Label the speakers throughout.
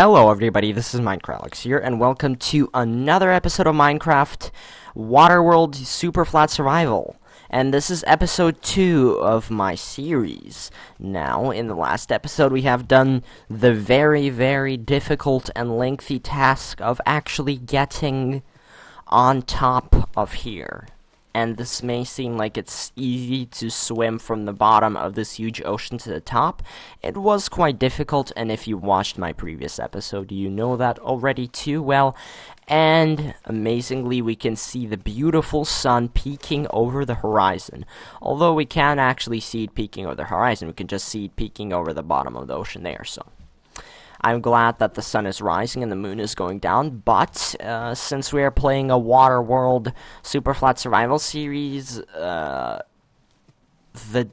Speaker 1: Hello everybody, this is MineCralex here, and welcome to another episode of Minecraft Waterworld Super Flat Survival. And this is episode 2 of my series. Now, in the last episode we have done the very, very difficult and lengthy task of actually getting on top of here and this may seem like it's easy to swim from the bottom of this huge ocean to the top. It was quite difficult, and if you watched my previous episode, you know that already too well. And amazingly, we can see the beautiful sun peeking over the horizon. Although we can't actually see it peeking over the horizon, we can just see it peeking over the bottom of the ocean there, so. I'm glad that the sun is rising and the moon is going down, but uh, since we are playing a Water World Super Flat Survival series, uh, the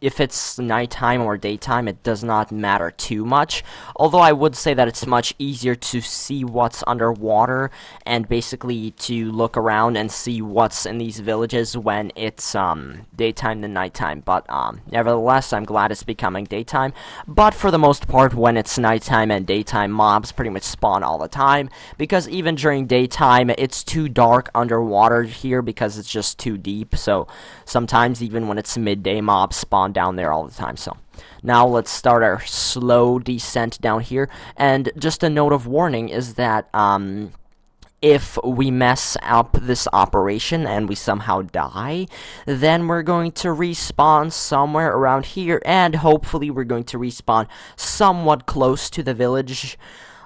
Speaker 1: if it's nighttime or daytime, it does not matter too much. Although I would say that it's much easier to see what's underwater and basically to look around and see what's in these villages when it's um daytime than nighttime. But um nevertheless, I'm glad it's becoming daytime. But for the most part, when it's nighttime and daytime, mobs pretty much spawn all the time because even during daytime, it's too dark underwater here because it's just too deep. So sometimes even when it's mid midday mobs spawn down there all the time, so. Now let's start our slow descent down here, and just a note of warning is that, um, if we mess up this operation and we somehow die, then we're going to respawn somewhere around here, and hopefully we're going to respawn somewhat close to the village,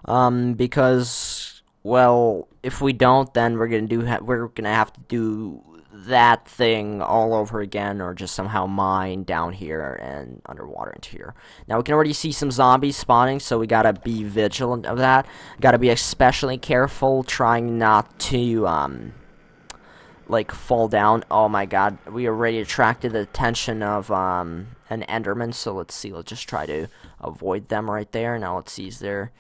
Speaker 1: um, because, well, if we don't, then we're gonna do we're gonna have to do that thing all over again or just somehow mine down here and underwater into here. Now we can already see some zombies spawning so we gotta be vigilant of that. Gotta be especially careful trying not to um like fall down. Oh my god, we already attracted the attention of um an enderman so let's see, let's just try to avoid them right there. Now let's see is there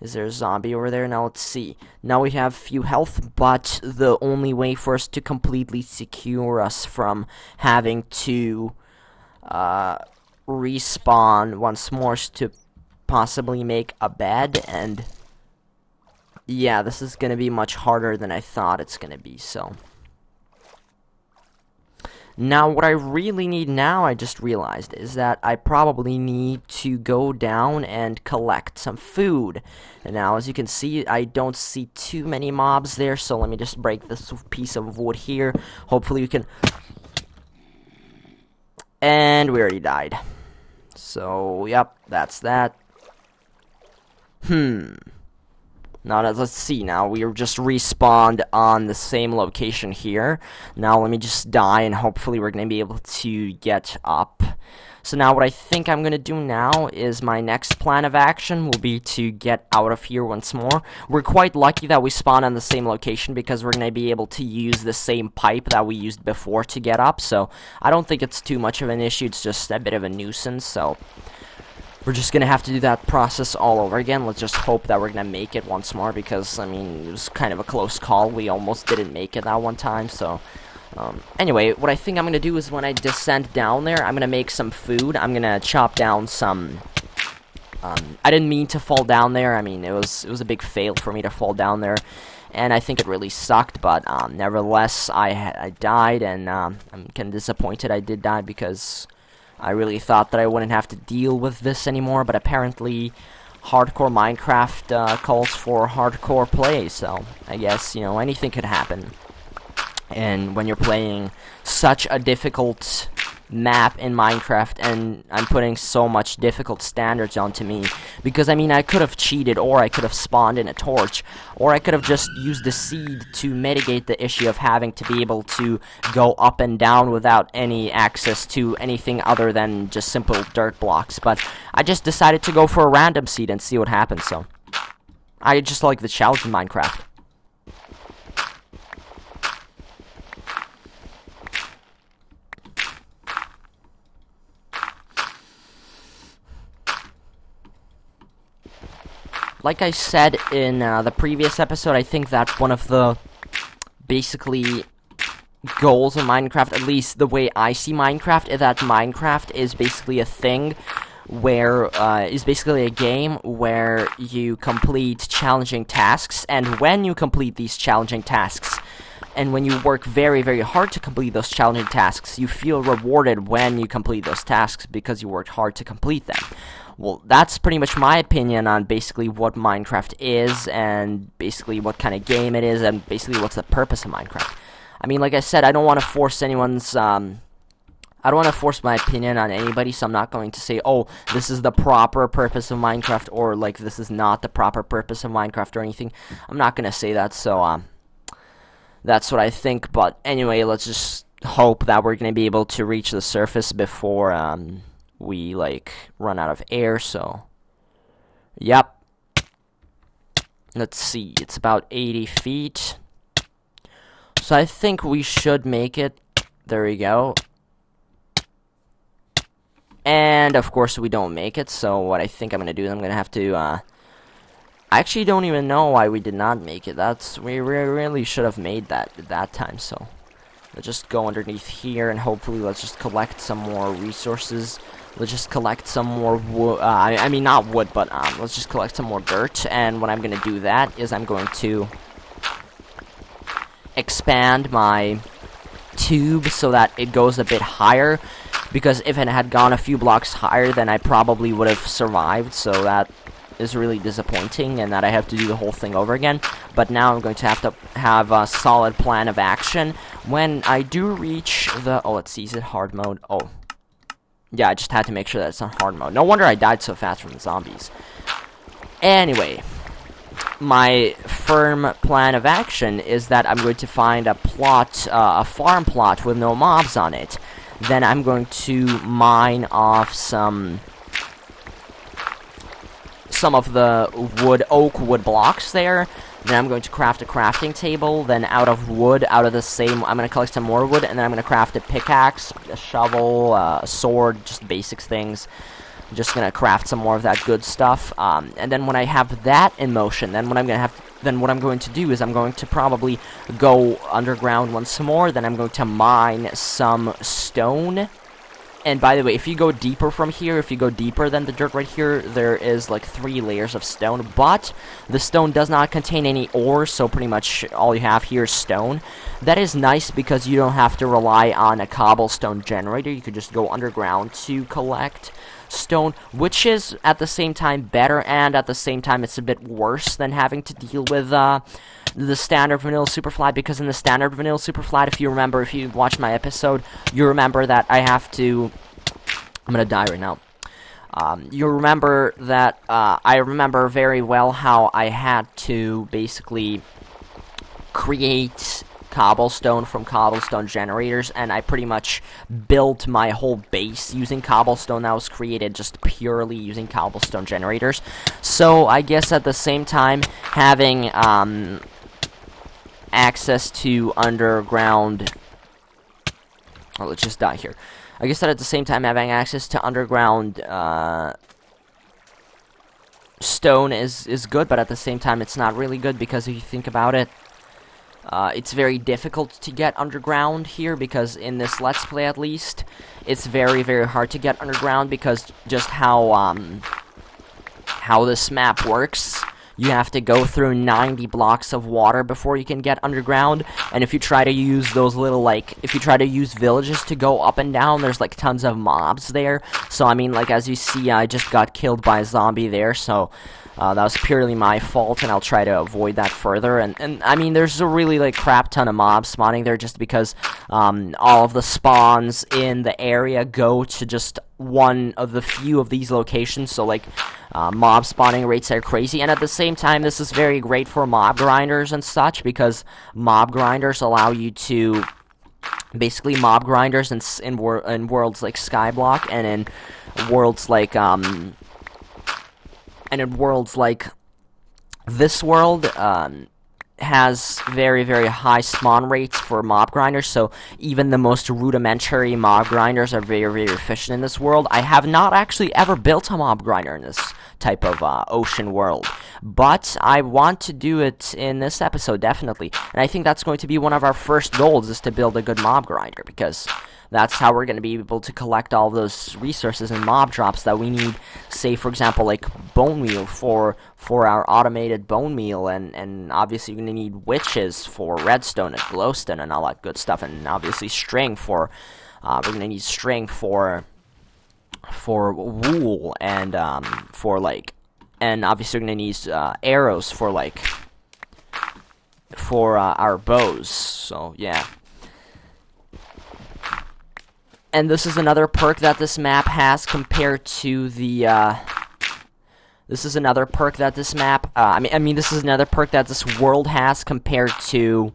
Speaker 1: is there a zombie over there? Now let's see. Now we have few health, but the only way for us to completely secure us from having to uh, respawn once more is to possibly make a bed and yeah, this is going to be much harder than I thought it's going to be, so... Now, what I really need now, I just realized, is that I probably need to go down and collect some food. And now, as you can see, I don't see too many mobs there, so let me just break this piece of wood here. Hopefully we can... And we already died. So, yep, that's that. Hmm. Now let's see. Now we just respawned on the same location here. Now let me just die and hopefully we're gonna be able to get up. So now what I think I'm gonna do now is my next plan of action will be to get out of here once more. We're quite lucky that we spawn on the same location because we're gonna be able to use the same pipe that we used before to get up. So I don't think it's too much of an issue. It's just a bit of a nuisance. So we're just gonna have to do that process all over again. Let's just hope that we're gonna make it once more because, I mean, it was kind of a close call. We almost didn't make it that one time, so... Um, anyway, what I think I'm gonna do is when I descend down there, I'm gonna make some food. I'm gonna chop down some... Um, I didn't mean to fall down there. I mean, it was it was a big fail for me to fall down there, and I think it really sucked. But um, nevertheless, I I died, and um, I'm kind of disappointed I did die because I really thought that I wouldn't have to deal with this anymore, but apparently hardcore Minecraft uh, calls for hardcore play, so I guess, you know, anything could happen. And when you're playing such a difficult map in Minecraft and I'm putting so much difficult standards onto me. Because I mean I could have cheated or I could have spawned in a torch or I could have just used the seed to mitigate the issue of having to be able to go up and down without any access to anything other than just simple dirt blocks. But I just decided to go for a random seed and see what happens so. I just like the challenge in Minecraft like I said in uh, the previous episode, I think that one of the basically goals of Minecraft, at least the way I see Minecraft, is that Minecraft is basically a thing where uh, is basically a game where you complete challenging tasks, and when you complete these challenging tasks, and when you work very, very hard to complete those challenging tasks, you feel rewarded when you complete those tasks because you worked hard to complete them. Well, that's pretty much my opinion on basically what Minecraft is, and basically what kind of game it is, and basically what's the purpose of Minecraft. I mean, like I said, I don't want to force anyone's, um, I don't want to force my opinion on anybody, so I'm not going to say, oh, this is the proper purpose of Minecraft, or, like, this is not the proper purpose of Minecraft, or anything. I'm not going to say that, so, um, that's what I think, but anyway, let's just hope that we're to be able to reach the surface before, um, we, like, run out of air, so... Yep. Let's see, it's about 80 feet. So I think we should make it. There we go. And, of course, we don't make it, so what I think I'm to do is I'm to have to, uh... I actually don't even know why we did not make it. That's... We really should have made that that time, so... Let's just go underneath here, and hopefully let's just collect some more resources. Let's just collect some more wood. Uh, I, I, mean, not wood, but um, let's just collect some more dirt. And what I'm to do that is I'm going to expand my tube so that it goes a bit higher. Because if it had gone a few blocks higher, then I probably would have survived. So that is really disappointing and that I have to do the whole thing over again. But now I'm going to have to have a solid plan of action when I do reach the... Oh, let's see, is it hard mode? Oh, yeah, I just had to make sure that it's on hard mode. No wonder I died so fast from the zombies. Anyway, my firm plan of action is that I'm going to find a plot, uh, a farm plot with no mobs on it. Then I'm going to mine off some some of the wood, oak wood blocks there, then I'm going to craft a crafting table. Then out of wood, out of the same, I'm going to collect some more wood. And then I'm going to craft a pickaxe, a shovel, a sword, just basics things. I'm just going to craft some more of that good stuff. Um, and then when I have that in motion, then what I'm going to have then what I'm going to do is I'm going to probably go underground once more. Then I'm going to mine some stone and by the way, if you go deeper from here, if you go deeper than the dirt right here, there is like three layers of stone. But the stone does not contain any ore, so pretty much all you have here is stone. That is nice because you don't have to rely on a cobblestone generator. You could just go underground to collect stone, which is at the same time better and at the same time it's a bit worse than having to deal with uh, the standard vanilla superflat, because in the standard vanilla superflat, if you remember, if you watch my episode, you remember that I have to. I'm gonna die right now. Um, you remember that uh, I remember very well how I had to basically create cobblestone from cobblestone generators and I pretty much built my whole base using cobblestone that was created just purely using cobblestone generators so I guess at the same time having um, access to underground... Oh, let's just die here. I guess that at the same time having access to underground uh, stone is, is good, but at the same time it's not really good because if you think about it, uh, it's very difficult to get underground here because in this Let's Play at least, it's very, very hard to get underground because just how, um, how this map works you have to go through 90 blocks of water before you can get underground. And if you try to use those little, like, if you try to use villages to go up and down, there's, like, tons of mobs there. So, I mean, like, as you see, I just got killed by a zombie there, so... Uh, that was purely my fault, and I'll try to avoid that further. And, and I mean, there's a really like crap ton of mobs spawning there just because um, all of the spawns in the area go to just one of the few of these locations. So like uh, mob spawning rates are crazy, and at the same time, this is very great for mob grinders and such because mob grinders allow you to basically mob grinders in in, wor in worlds like Skyblock and in worlds like um and in worlds like this world um has very, very high spawn rates for mob grinders, so even the most rudimentary mob grinders are very, very efficient in this world. I have not actually ever built a mob grinder in this type of uh, ocean world, but I want to do it in this episode, definitely. And I think that's going to be one of our first goals, is to build a good mob grinder, because that's how we're going to be able to collect all those resources and mob drops that we need. Say, for example, like bone meal for for our automated bone meal, and and obviously you're going to need witches for redstone and glowstone and all that good stuff, and obviously string for. Uh, we're going to need string for for wool and um, for like, and obviously we're going to need uh, arrows for like for uh, our bows. So yeah. And this is another perk that this map has compared to the, uh, this is another perk that this map, uh, I mean, I mean, this is another perk that this world has compared to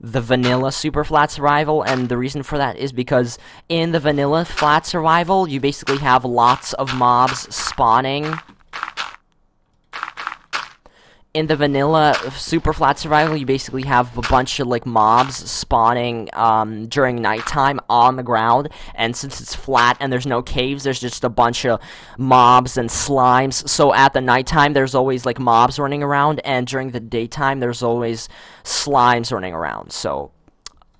Speaker 1: the vanilla super flat survival, and the reason for that is because in the vanilla flat survival, you basically have lots of mobs spawning in the vanilla super flat survival, you basically have a bunch of like mobs spawning um, during nighttime on the ground, and since it's flat and there's no caves, there's just a bunch of mobs and slimes. So at the nighttime, there's always like mobs running around, and during the daytime, there's always slimes running around. So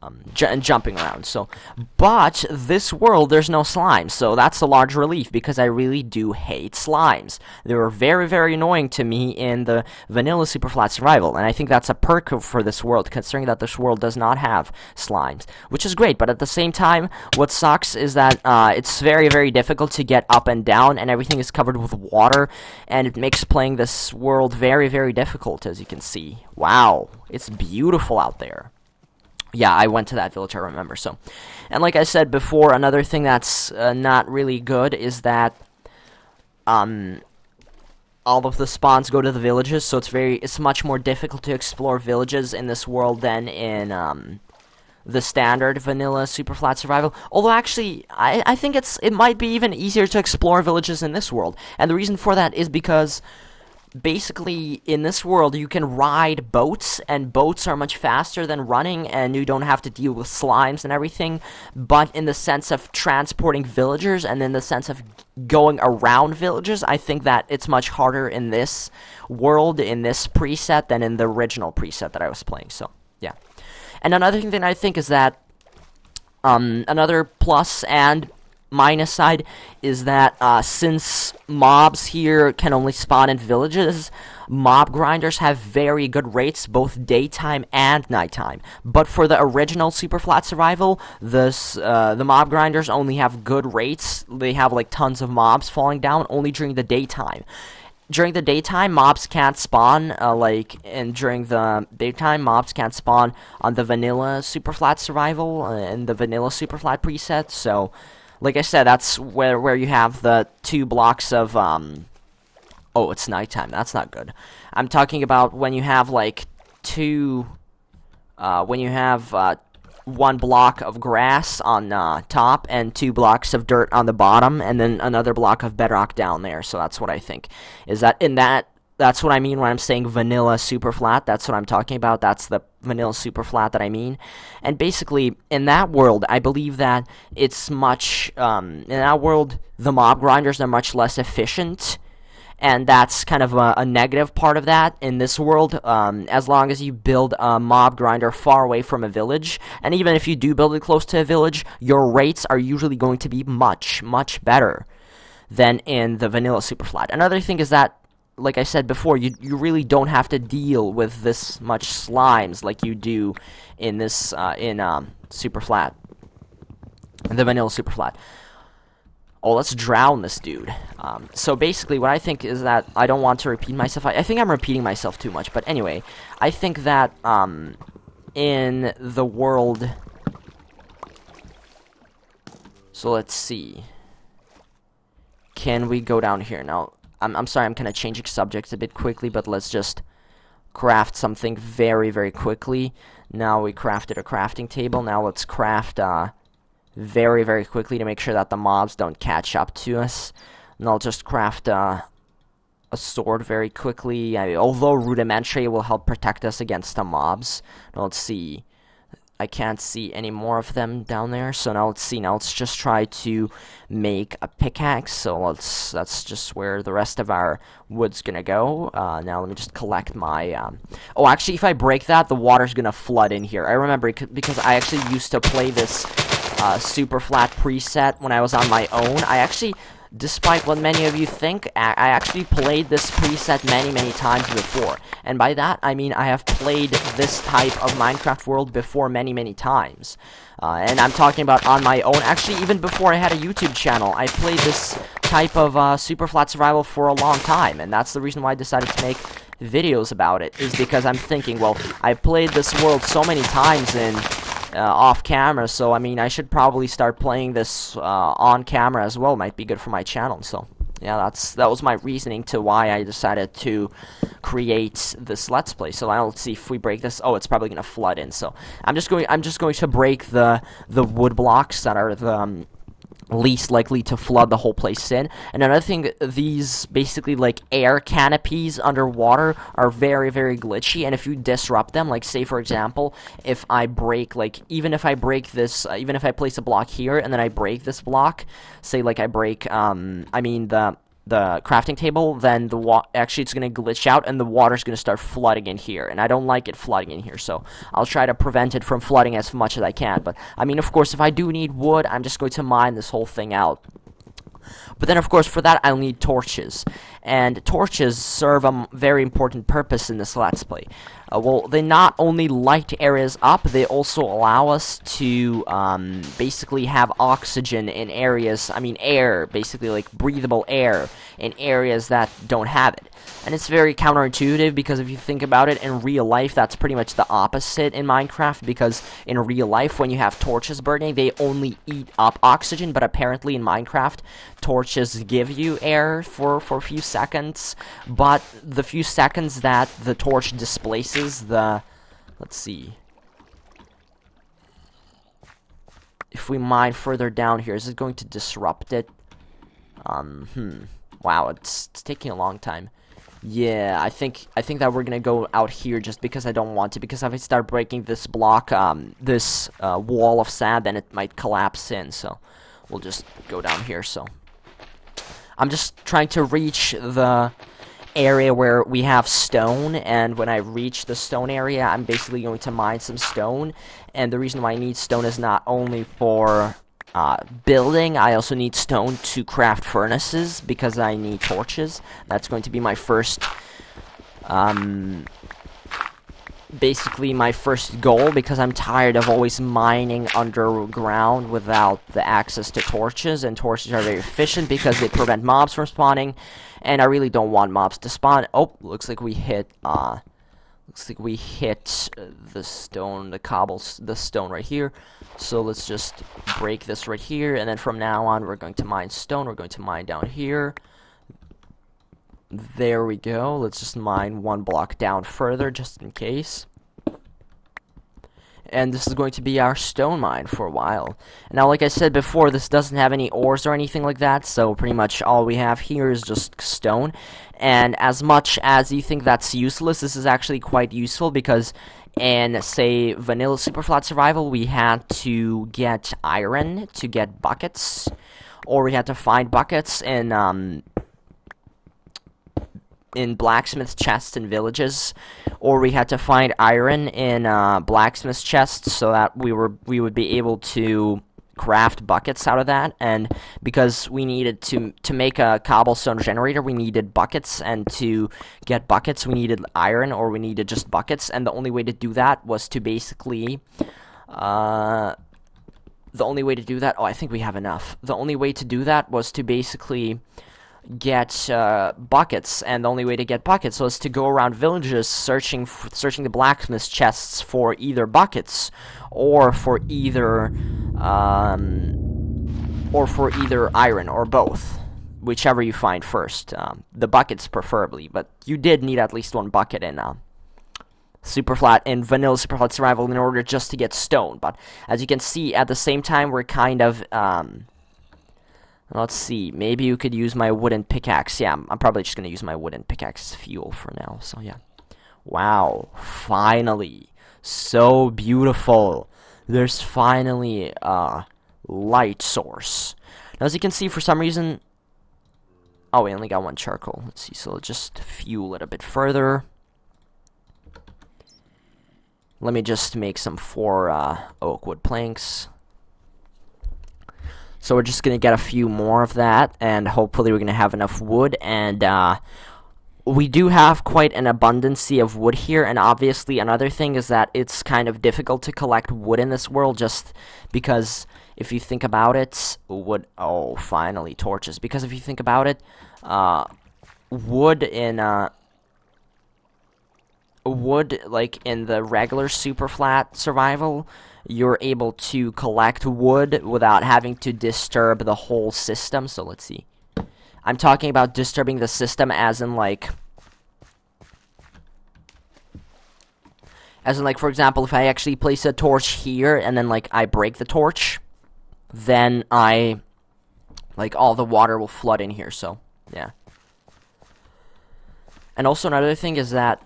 Speaker 1: um, and jumping around. So, but this world there's no slimes, so that's a large relief because I really do hate slimes. They were very very annoying to me in the vanilla super flat survival, and I think that's a perk for this world, considering that this world does not have slimes, which is great. But at the same time, what sucks is that uh, it's very very difficult to get up and down, and everything is covered with water, and it makes playing this world very very difficult, as you can see. Wow, it's beautiful out there yeah, I went to that village, I remember. So, and like I said before, another thing that's uh, not really good is that um, all of the spawns go to the villages, so it's very, it's much more difficult to explore villages in this world than in um, the standard vanilla super flat survival. Although actually, I, I think it's, it might be even easier to explore villages in this world, and the reason for that is because basically in this world you can ride boats and boats are much faster than running and you don't have to deal with slimes and everything. But in the sense of transporting villagers and in the sense of going around villages i think that it's much harder in this world in this preset than in the original preset that i was playing so yeah. And another thing that i think is that um, another plus and minus side is that uh, since mobs here can only spawn in villages, mob grinders have very good rates both daytime and nighttime. But for the original Super Flat Survival, this, uh, the mob grinders only have good rates. They have like tons of mobs falling down only during the daytime during the daytime, mobs can't spawn, uh, like, and during the daytime, mobs can't spawn on the vanilla super flat survival, uh, and the vanilla super flat preset, so, like I said, that's where where you have the two blocks of um. Oh, it's nighttime. That's not good. I'm talking about when you have like two, uh, when you have uh, one block of grass on uh, top and two blocks of dirt on the bottom, and then another block of bedrock down there. So that's what I think. Is that in that that's what I mean when I'm saying vanilla super flat. That's what I'm talking about. That's the vanilla super flat that I mean. And basically, in that world, I believe that it's much, um, in that world, the mob grinders are much less efficient. And that's kind of a, a negative part of that in this world. Um, as long as you build a mob grinder far away from a village, and even if you do build it close to a village, your rates are usually going to be much, much better than in the vanilla super flat. Another thing is that like I said before, you you really don't have to deal with this much slimes like you do in this uh, in um, super flat, the vanilla super flat. Oh, let's drown this dude. Um, so basically, what I think is that I don't want to repeat myself. I, I, think I'm repeating myself too much, but anyway, I think that um, in the world. So let's see. Can we go down here now? I'm, I'm sorry, I'm kind of changing subjects a bit quickly, but let's just craft something very, very quickly. Now we crafted a crafting table. Now let's craft uh, very, very quickly to make sure that the mobs don't catch up to us. And I'll just craft uh, a sword very quickly. I although rudimentary will help protect us against the mobs. Now let's see. I can't see any more of them down there. So now let's see. Now let's just try to make a pickaxe. So let's that's just where the rest of our wood's gonna go. Uh, now let me just collect my. Um, oh, actually, if I break that, the water's gonna flood in here. I remember because I actually used to play this uh, super flat preset when I was on my own. I actually despite what many of you think, I, actually played this preset many, many times before. And by that, I mean I have played this type of Minecraft world before many, many times. Uh, and I'm talking about on my own. Actually, even before I had a YouTube channel, I played this type of uh, super flat survival for a long time. And that's the reason why I decided to make videos about it, is because I'm thinking, well, I played this world so many times in uh, off camera, so I mean, I should probably start playing this uh, on camera as well. Might be good for my channel. So yeah, that's that was my reasoning to why I decided to create this let's play. So now let's see if we break this. Oh, it's probably gonna flood in. So I'm just going. I'm just going to break the the wood blocks that are the um, least likely to flood the whole place in. And another thing, these basically like air canopies underwater are very, very glitchy. And if you disrupt them, like say for example, if I break, like even if I break this, uh, even if I place a block here and then I break this block, say like I break, um, I mean the the crafting table, then the wa actually it's going to glitch out and the water's going to start flooding in here. And I don't like it flooding in here, so I'll try to prevent it from flooding as much as I can. But, I mean, of course, if I do need wood, I'm just going to mine this whole thing out. But then, of course, for that, I'll need torches. And torches serve a very important purpose in this Let's Play. Uh, well, they not only light areas up, they also allow us to um, basically have oxygen in areas, I mean air, basically like breathable air in areas that don't have it. And it's very counterintuitive because if you think about it, in real life, that's pretty much the opposite in Minecraft because in real life, when you have torches burning, they only eat up oxygen, but apparently in Minecraft, torches give you air for, for a few seconds, but the few seconds that the torch displaces the... Let's see. If we mine further down here, is it going to disrupt it? Um, hmm. Wow, it's, it's taking a long time. Yeah, I think I think that we're gonna go out here just because I don't want to. Because if I start breaking this block, um, this uh, wall of sand, then it might collapse in. So we'll just go down here. So I'm just trying to reach the area where we have stone, and when I reach the stone area, I'm basically going to mine some stone. And the reason why I need stone is not only for uh, building. I also need stone to craft furnaces because I need torches. That's going to be my first, um, basically my first goal because I'm tired of always mining underground without the access to torches. And torches are very efficient because they prevent mobs from spawning. And I really don't want mobs to spawn. Oh, looks like we hit, uh, Looks like we hit the stone, the cobbles, the stone right here. So let's just break this right here, and then from now on we're going to mine stone. We're going to mine down here. There we go. Let's just mine one block down further, just in case and this is going to be our stone mine for a while. Now, like I said before, this doesn't have any ores or anything like that, so pretty much all we have here is just stone. And as much as you think that's useless, this is actually quite useful because in, say, Vanilla Superflat Survival, we had to get iron to get buckets, or we had to find buckets in, um, in blacksmith chests in villages, or we had to find iron in uh, blacksmith chests so that we were we would be able to craft buckets out of that. And because we needed to to make a cobblestone generator we needed buckets. And to get buckets we needed iron or we needed just buckets. And the only way to do that was to basically uh the only way to do that oh I think we have enough. The only way to do that was to basically get uh, buckets, and the only way to get buckets was to go around villages searching searching the blacksmith's chests for either buckets or for either um, or for either iron or both, whichever you find first. Um, the buckets preferably, but you did need at least one bucket in uh, super flat in vanilla super flat survival in order just to get stone. But as you can see, at the same time, we're kind of um, Let's see, maybe you could use my wooden pickaxe. Yeah, I'm, probably just going to use my wooden pickaxe as fuel for now, so yeah. Wow, finally. So beautiful. there's finally a light source. Now, as you can see, for some reason... Oh, we only got one charcoal. Let's see, so just fuel it a bit further. Let me just make some four uh, oak wood planks. So we're just going to get a few more of that, and hopefully we're going to have enough wood, and uh, we do have quite an abundance of wood here, and obviously another thing is that it's kind of difficult to collect wood in this world, just because if you think about it, wood, oh, finally, torches, because if you think about it, uh, wood in, uh, wood, like, in the regular super flat survival, you're able to collect wood without having to disturb the whole system. So let's see. I'm talking about disturbing the system as in like as in like for example if I actually place a torch here and then like I break the torch then I like all the water will flood in here so yeah and also another thing is that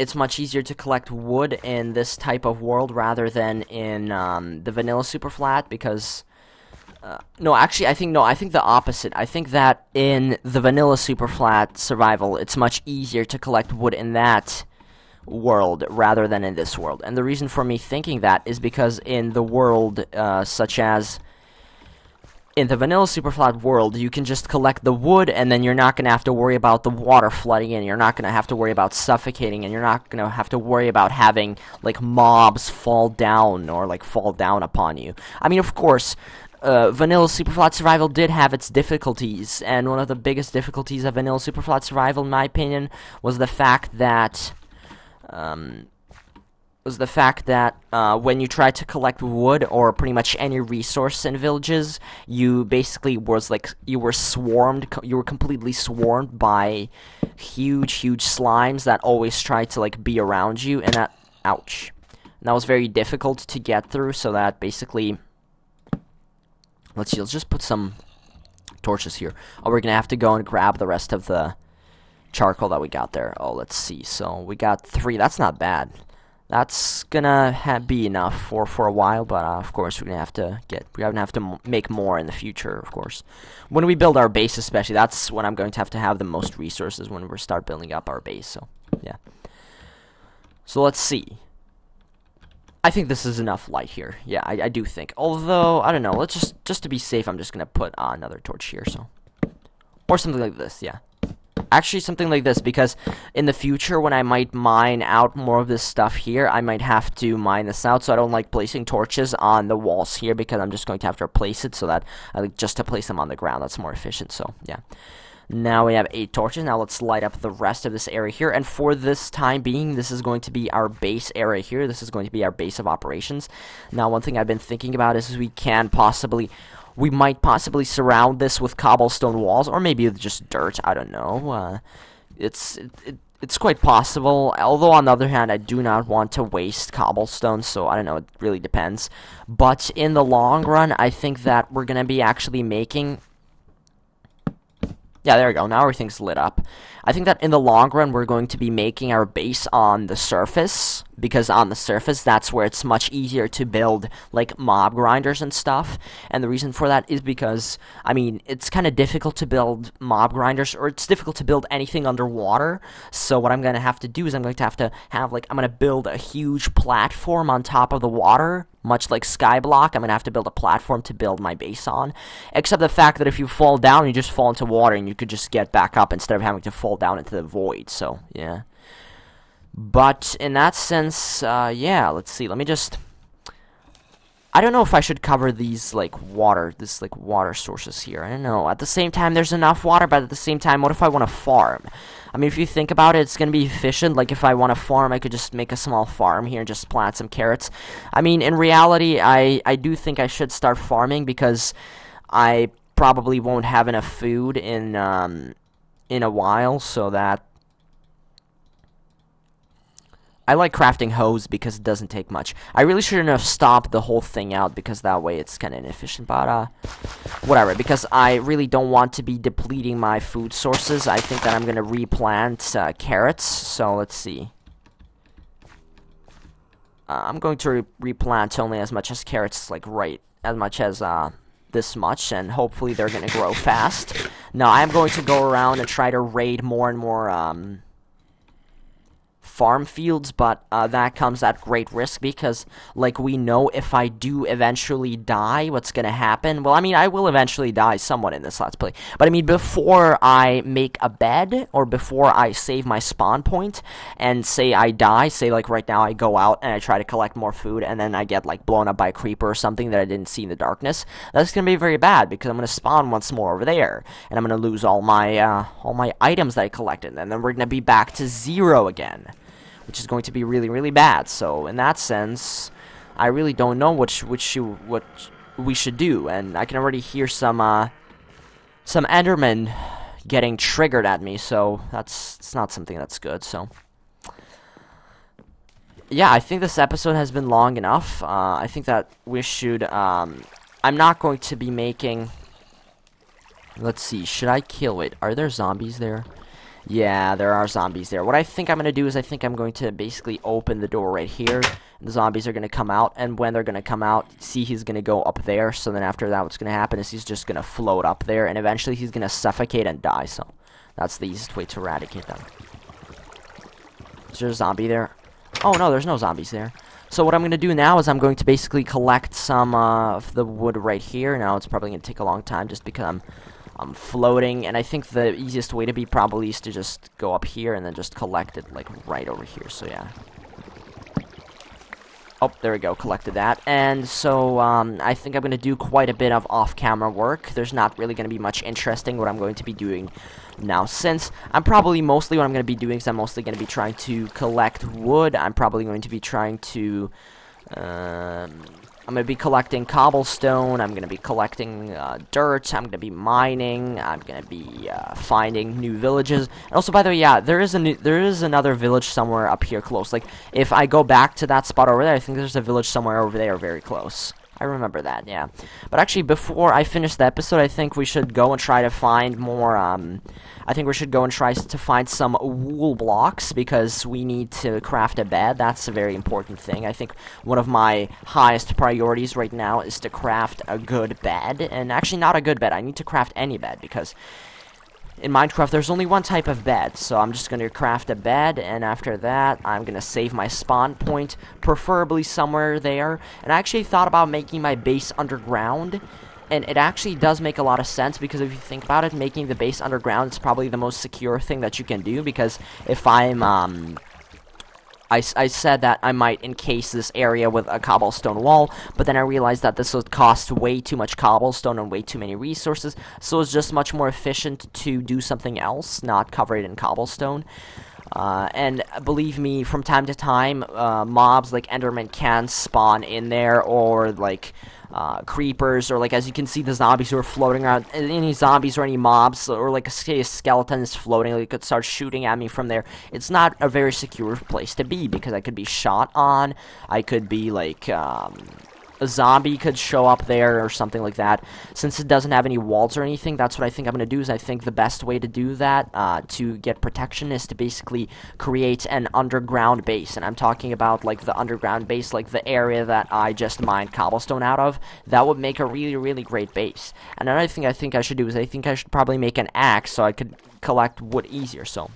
Speaker 1: it's much easier to collect wood in this type of world rather than in um, the vanilla super flat because uh, no actually I think no I think the opposite. I think that in the vanilla super flat survival it's much easier to collect wood in that world rather than in this world. And the reason for me thinking that is because in the world uh, such as in the vanilla superflat world, you can just collect the wood and then you're not going to have to worry about the water flooding in. You're not going to have to worry about suffocating and you're not going to have to worry about having like mobs fall down or like fall down upon you. I mean, of course, uh, Vanilla Superflat Survival did have its difficulties, and one of the biggest difficulties of Vanilla Superflat Survival, in my opinion, was the fact that um, was the fact that uh, when you tried to collect wood or pretty much any resource in villages, you basically was like you were swarmed. You were completely swarmed by huge, huge slimes that always tried to like be around you, and that ouch, and that was very difficult to get through. So that basically, let's see, let's just put some torches here. Oh, we're gonna have to go and grab the rest of the charcoal that we got there. Oh, let's see. So we got three. That's not bad that's gonna be enough for for a while but uh, of course we're gonna have to get we're gonna have to make more in the future of course. When we build our base especially that's when I'm going to have to have the most resources when we start building up our base so yeah. So let's see. I think this is enough light here. Yeah I, I do think. Although I don't know let's just just to be safe I'm just gonna put uh, another torch here so. Or something like this yeah actually something like this because in the future when I might mine out more of this stuff here I might have to mine this out so I don't like placing torches on the walls here because I'm just going to have to replace it so that I like just to place them on the ground that's more efficient so yeah now we have eight torches. Now let's light up the rest of this area here. And for this time being, this is going to be our base area here. This is going to be our base of operations. Now, one thing I've been thinking about is we can possibly we might possibly surround this with cobblestone walls, or maybe just dirt. I don't know. Uh, it's it, it, it's quite possible. Although on the other hand, I do not want to waste cobblestone, so I don't know. It really depends. But in the long run, I think that we're gonna be actually making yeah, there we go. Now everything's lit up. I think that in the long run, we're going to be making our base on the surface, because on the surface, that's where it's much easier to build, like, mob grinders and stuff. And the reason for that is because, I mean, it's kind of difficult to build mob grinders, or it's difficult to build anything underwater. So what I'm going to have to do is I'm going to have to have, like, I'm going to build a huge platform on top of the water, much like Skyblock, I'm going to have to build a platform to build my base on. Except the fact that if you fall down, you just fall into water and you could just get back up instead of having to fall down into the void. So, yeah. But in that sense, uh, yeah, let's see. Let me just... I don't know if I should cover these, like, water, this, like, water sources here. I don't know. At the same time, there's enough water, but at the same time, what if I want to farm? I mean, if you think about it, it's going to be efficient. Like, if I want to farm, I could just make a small farm here and just plant some carrots. I mean, in reality, I, I do think I should start farming because I probably won't have enough food in, um, in a while, so that I like crafting hoes because it doesn't take much. I really shouldn't have stopped the whole thing out because that way it's kind of inefficient, but uh, whatever. Because I really don't want to be depleting my food sources. I think that I'm going to replant uh, carrots, so let's see. uh, I'm going to re replant only as much as carrots, like right as much as uh, this much, and hopefully they're gonna grow fast. Now I'm going to go around and try to raid more and more um, farm fields, but uh, that comes at great risk because, like we know, if I do eventually die, what's gonna happen? Well, I mean, I will eventually die somewhat in this Let's Play, but I mean, before I make a bed, or before I save my spawn point, and say I die, say like right now I go out and I try to collect more food, and then I get like blown up by a creeper or something that I didn't see in the darkness, that's gonna be very bad because I'm gonna spawn once more over there, and I'm gonna lose all my, uh, all my items that I collected, and then we're gonna be back to zero again which is going to be really, really bad. So in that sense, I really don't know which which what we should do, and I can already hear some uh, some Endermen getting triggered at me. So that's it's not something that's good. So yeah, I think this episode has been long enough. Uh, I think that we should. Um, I'm not going to be making. Let's see. Should I kill it? Are there zombies there? Yeah, there are zombies there. What I think I'm going to do is I think I'm going to basically open the door right here. And the zombies are going to come out, and when they're going to come out, see he's going to go up there. So then after that, what's going to happen is he's just going to float up there, and eventually he's going to suffocate and die. So that's the easiest way to eradicate them. Is there a zombie there? Oh, no, there's no zombies there. So what I'm going to do now is I'm going to basically collect some uh, of the wood right here. Now, it's probably going to take a long time just because I'm I'm floating, and I think the easiest way to be probably is to just go up here and then just collect it, like, right over here, so yeah. Oh, there we go, collected that. And so, um, I think I'm going to do quite a bit of off-camera work. There's not really going to be much interesting what I'm going to be doing now. Since I'm probably mostly what I'm going to be doing is I'm mostly going to be trying to collect wood. I'm probably going to be trying to... Um, I'm going to be collecting cobblestone, I'm going to be collecting uh, dirt, I'm going to be mining, I'm going to be uh, finding new villages. And also, by the way, yeah, there is a new, there is another village somewhere up here close. Like, if I go back to that spot over there, I think there's a village somewhere over there very close. I remember that, yeah. But actually, before I finish the episode, I think we should go and try to find more, um, I think we should go and try to find some wool blocks, because we need to craft a bed. That's a very important thing. I think one of my highest priorities right now is to craft a good bed, and actually not a good bed, I need to craft any bed, because in Minecraft, there's only one type of bed, so I'm just going to craft a bed, and after that, I'm going to save my spawn point, preferably somewhere there, and I actually thought about making my base underground, and it actually does make a lot of sense, because if you think about it, making the base underground is probably the most secure thing that you can do, because if I'm, um, I, I said that I might encase this area with a cobblestone wall, but then I realized that this would cost way too much cobblestone and way too many resources, so it's just much more efficient to do something else, not cover it in cobblestone. Uh, and believe me, from time to time, uh, mobs like Enderman can spawn in there, or like uh, creepers, or like as you can see, the zombies who are floating around. Any zombies or any mobs, or like a, skeleton is floating, like, could start shooting at me from there. It's not a very secure place to be because I could be shot on. I could be like. Um, a zombie could show up there or something like that. Since it doesn't have any walls or anything, that's what I think I'm going to do is I think the best way to do that, uh, to get protection, is to basically create an underground base. And I'm talking about like the underground base, like the area that I just mined cobblestone out of. That would make a really, really great base. And another thing I think I should do is I think I should probably make an axe so I could collect wood easier. So,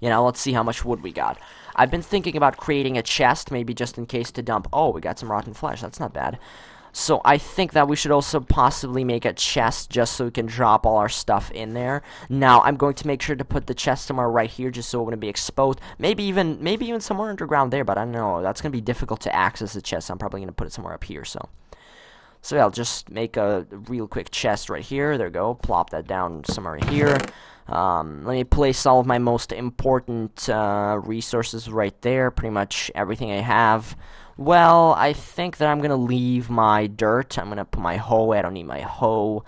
Speaker 1: you know, let's see how much wood we got. I've been thinking about creating a chest, maybe just in case to dump. Oh, we got some rotten flesh. That's not bad. So I think that we should also possibly make a chest just so we can drop all our stuff in there. Now I'm going to make sure to put the chest somewhere right here just so it wouldn't be exposed. Maybe even maybe even somewhere underground there, but I don't know. That's gonna be difficult to access the chest. I'm probably gonna put it somewhere up here. So. So yeah, I'll just make a real quick chest right here. There we go. Plop that down somewhere here. Um, let me place all of my most important uh, resources right there. Pretty much everything I have. Well, I think that I'm going to leave my dirt. I'm going to put my hoe. I don't need my hoe.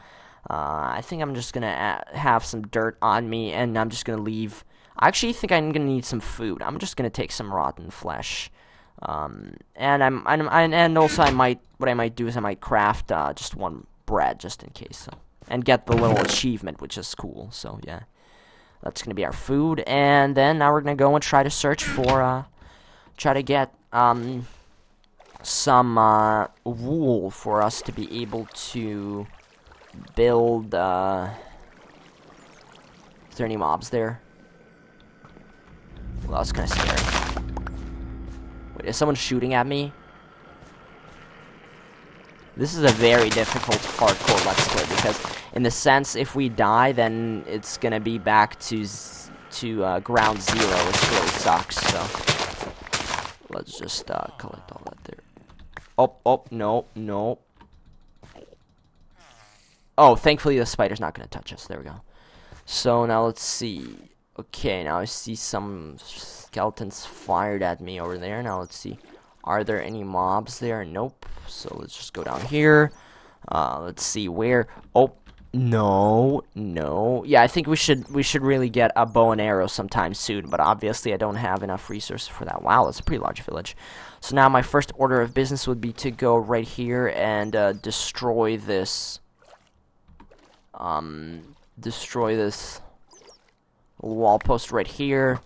Speaker 1: Uh, I think I'm just going to have some dirt on me, and I'm just going to leave... I actually think I'm going to need some food. I'm just going to take some rotten flesh. Um, and I'm, I'm, and also I might, what I might do is I might craft uh, just one bread just in case. So and get the little achievement, which is cool. So, yeah. That's to be our food. And then now we're to go and try to search for, uh, try to get um, some uh, wool for us to be able to build. Uh, is there any mobs there? Well, that's kind of scary. Wait, is someone shooting at me? This is a very difficult hardcore let's play because, in the sense, if we die, then it's gonna be back to to uh, ground zero, which really sucks. So let's just uh, collect all that there. Oh, oh, no, no. Oh, thankfully the spider's not gonna touch us. There we go. So now let's see. Okay, now I see some skeletons fired at me over there. Now let's see. Are there any mobs there? Nope. So let's just go down here. Uh, let's see where. Oh, no, no. Yeah, I think we should we should really get a bow and arrow sometime soon. But obviously, I don't have enough resources for that. Wow, that's a pretty large village. So now my first order of business would be to go right here and uh, destroy this. Um, destroy this wall post right here.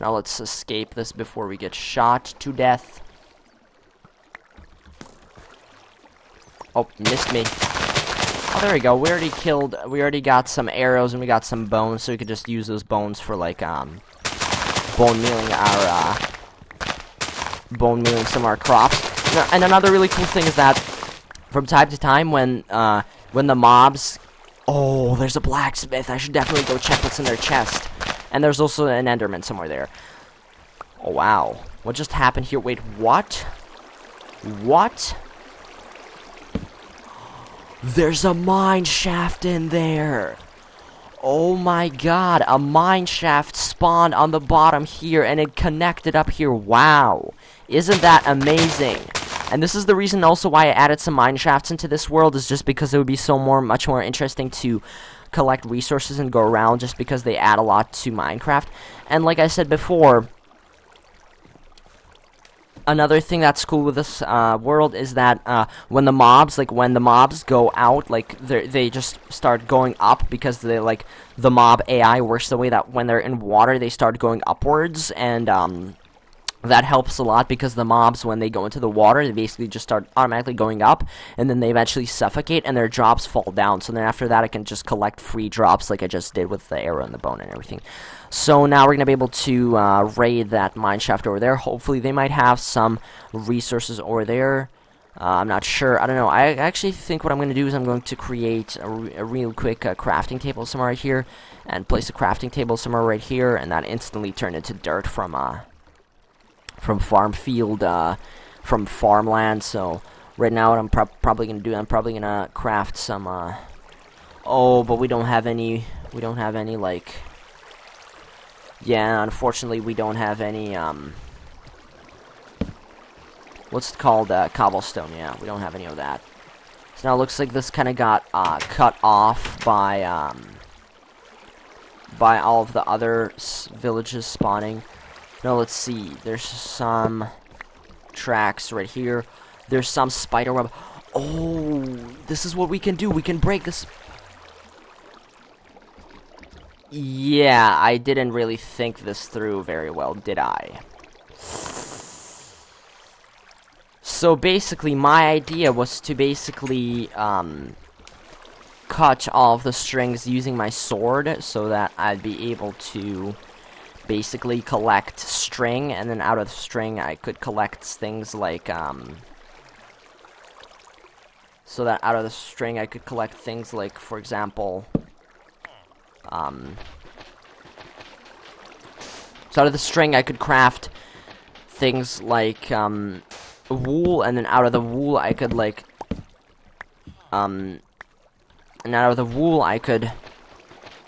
Speaker 1: Now let's escape this before we get shot to death. Oh, missed me. Oh, there we go. We already killed, we already got some arrows and we got some bones, so we could just use those bones for, like, um, bone mealing our, uh, bone mealing some of our crops. And another really cool thing is that from time to time when, uh, when the mobs... Oh, there's a blacksmith. I should definitely go check what's in their chest. And there's also an Enderman somewhere there. Oh, wow. What just happened here? Wait, what? What? There's a mine shaft in there. Oh my god, a mine shaft spawned on the bottom here and it connected up here. Wow. Isn't that amazing? And this is the reason also why I added some mine shafts into this world is just because it would be so more much more interesting to collect resources and go around just because they add a lot to Minecraft. And like I said before, another thing that's cool with this uh, world is that uh, when the mobs, like when the mobs go out, like they just start going up because they like the mob AI works the way that when they're in water they start going upwards and um, that helps a lot because the mobs when they go into the water they basically just start automatically going up and then they eventually suffocate and their drops fall down so then after that I can just collect free drops like I just did with the arrow and the bone and everything so now we're gonna be able to uh, raid that mine shaft over there hopefully they might have some resources over there uh, I'm not sure. I don't know. I actually think what I'm going to do is I'm going to create a, a real quick uh, crafting table somewhere right here and place a crafting table somewhere right here and that instantly turn into dirt from uh, from farm field, uh, from farmland. So right now, what I'm pro probably gonna do, I'm probably gonna craft some. Uh, oh, but we don't have any. We don't have any like. Yeah, unfortunately, we don't have any. Um, what's it called? Uh, cobblestone. Yeah, we don't have any of that. So now it looks like this kind of got uh, cut off by um, by all of the other villages spawning. Now let's see. There's some tracks right here. There's some spider web. Oh, this is what we can do. We can break this. Yeah, I didn't really think this through very well, did I? So basically, my idea was to basically um, cut all of the strings using my sword so that I'd be able to basically collect string, and then out of string I could collect things like, um, so that out of the string I could collect things like, for example, um, so out of the string I could craft things like, um, wool, and then out of the wool I could, like, um, and out of the wool I could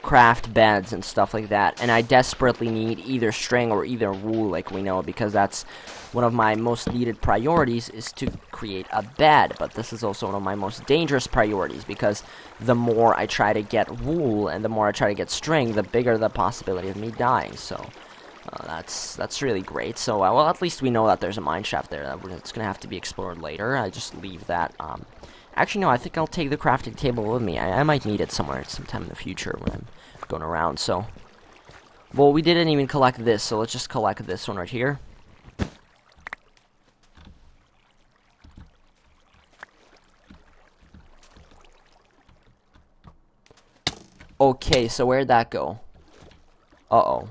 Speaker 1: craft beds and stuff like that. And I desperately need either string or either wool, like we know, because that's one of my most needed priorities is to create a bed. But this is also one of my most dangerous priorities, because the more I try to get wool and the more I try to get string, the bigger the possibility of me dying. So... Uh, that's that's really great. So, uh, well, at least we know that there's a mine shaft there. It's going to have to be explored later. I just leave that um, Actually, no, I think I'll take the crafting table with me. I, I might need it somewhere sometime in the future when I'm going around, so... Well, we didn't even collect this, so let's just collect this one right here. Okay, so where'd that go? Uh-oh.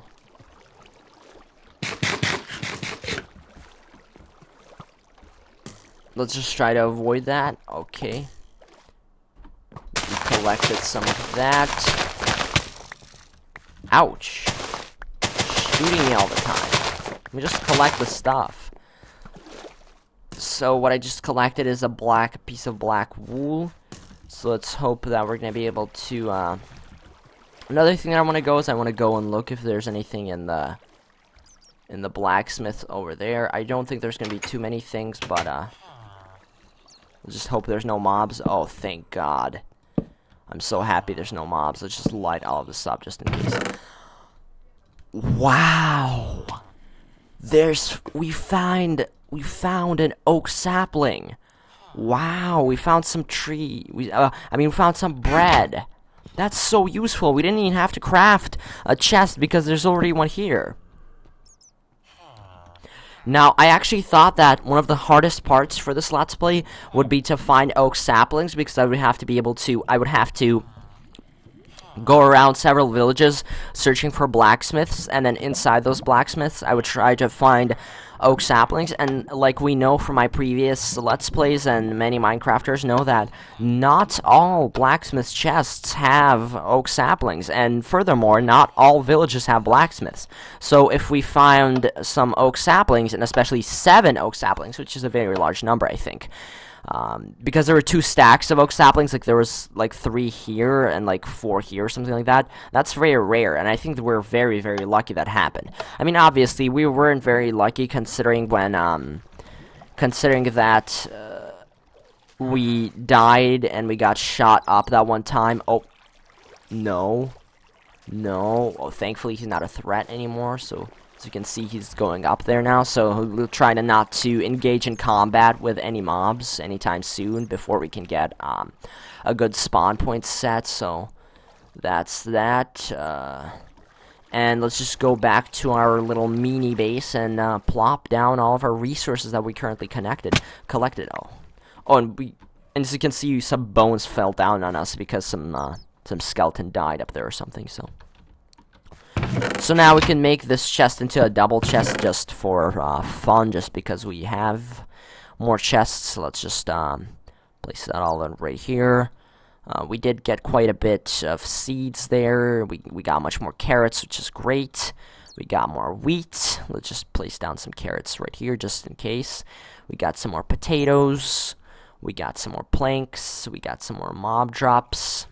Speaker 1: Let's just try to avoid that. Okay. We collected some of that. Ouch. Shooting me all the time. Let me just collect the stuff. So what I just collected is a black piece of black wool. So let's hope that we're going to be able to... Uh... Another thing that I want to go is I want to go and look if there's anything in the in the blacksmith over there. I don't think there's going to be too many things, but uh, just hope there's no mobs. Oh, thank God. I'm so happy there's no mobs. Let's just light all of this up just in case. Wow. There's we find we found an oak sapling. Wow, we found some tree. We uh, I mean we found some bread. That's so useful. We didn't even have to craft a chest because there's already one here. Now, I actually thought that one of the hardest parts for this Let's Play would be to find oak saplings because I would have to be able to, I would have to go around several villages searching for blacksmiths, and then inside those blacksmiths, I would try to find oak saplings. And like we know from my previous Let's Plays, and many Minecrafters know that not all blacksmith chests have oak saplings, and furthermore, not all villages have blacksmiths. So if we find some oak saplings, and especially seven oak saplings, which is a very large number, I think. Um, because there were two stacks of oak saplings, like there was like three here and like four here, or something like that. That's very rare, and I think we're very, very lucky that happened. I mean, obviously, we weren't very lucky considering when, um, considering that uh, we died and we got shot up that one time. Oh, no, no. Oh, thankfully he's not a threat anymore, so as you can see, he's going up there now, so we'll try to not to engage in combat with any mobs anytime soon before we can get um, a good spawn point set, so that's that. Uh, and let's just go back to our little mini base and uh, plop down all of our resources that we currently connected, collected. Oh, oh, and we, and as you can see, some bones fell down on us because some uh, some skeleton died up there or something. So. So now we can make this chest into a double chest just for uh, fun, just because we have more chests. Let's just um, place that all in right here. Uh, we did get quite a bit of seeds there. We, we got much more carrots, which is great. We got more wheat. Let's just place down some carrots right here just in case. We got some more potatoes. We got some more planks. We got some more mob drops.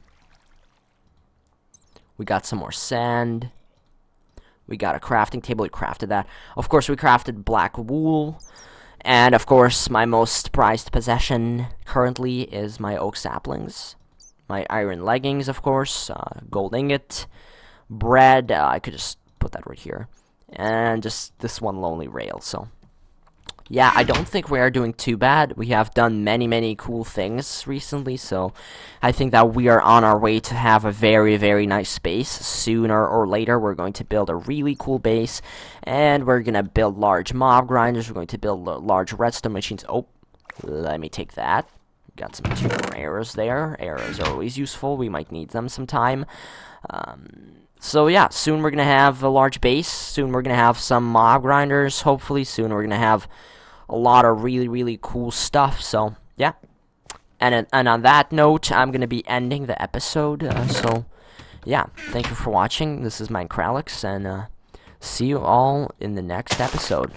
Speaker 1: We got some more sand. We got a crafting table. We crafted that. Of course, we crafted black wool. And, of course, my most prized possession currently is my oak saplings. My iron leggings, of course. Uh, gold ingot. Bread. Uh, I could just put that right here. And just this one lonely rail, so yeah, I don't think we are doing too bad. We have done many, many cool things recently, so I think that we are on our way to have a very, very nice base. Sooner or later, we're going to build a really cool base, and we're going to build large mob grinders. We're going to build large redstone machines. Oh, let me take that. Got some two arrows there. Arrows are always useful. We might need them sometime. Um, so yeah, soon we're going to have a large base. Soon we're going to have some mob grinders. Hopefully soon we're going to have a lot of really, really cool stuff. So, yeah. And, and on that note, I'm going to be ending the episode. Uh, so, yeah. Thank you for watching. This is Minecraft, and uh, see you all in the next episode.